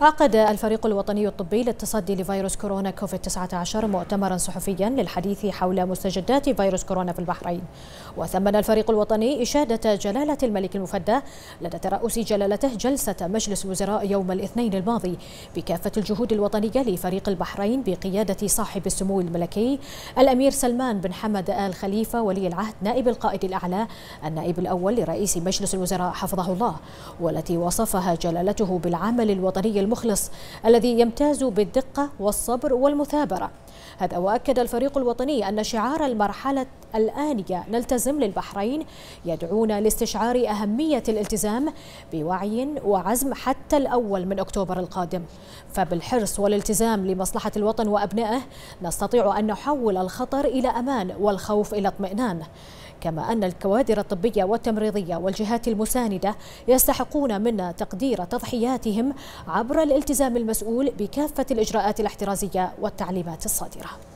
عقد الفريق الوطني الطبي للتصدي لفيروس كورونا كوفيد 19 مؤتمرا صحفيا للحديث حول مستجدات فيروس كورونا في البحرين. وثمن الفريق الوطني إشادة جلالة الملك المفدى لدى ترأس جلالته جلسة مجلس الوزراء يوم الاثنين الماضي بكافة الجهود الوطنية لفريق البحرين بقيادة صاحب السمو الملكي الأمير سلمان بن حمد آل خليفة ولي العهد نائب القائد الأعلى النائب الأول لرئيس مجلس الوزراء حفظه الله والتي وصفها جلالته بالعمل الوطني المخلص الذي يمتاز بالدقة والصبر والمثابرة. هذا وأكد الفريق الوطني أن شعار المرحلة الآنية نلتزم للبحرين يدعونا لاستشعار أهمية الالتزام بوعي وعزم حتى الأول من أكتوبر القادم. فبالحرص والالتزام لمصلحة الوطن وأبنائه نستطيع أن نحول الخطر إلى أمان والخوف إلى اطمئنان. كما أن الكوادر الطبية والتمريضية والجهات المساندة يستحقون منا تقدير تضحياتهم عبر الالتزام المسؤول بكافة الإجراءات الاحترازية والتعليمات الصادرة.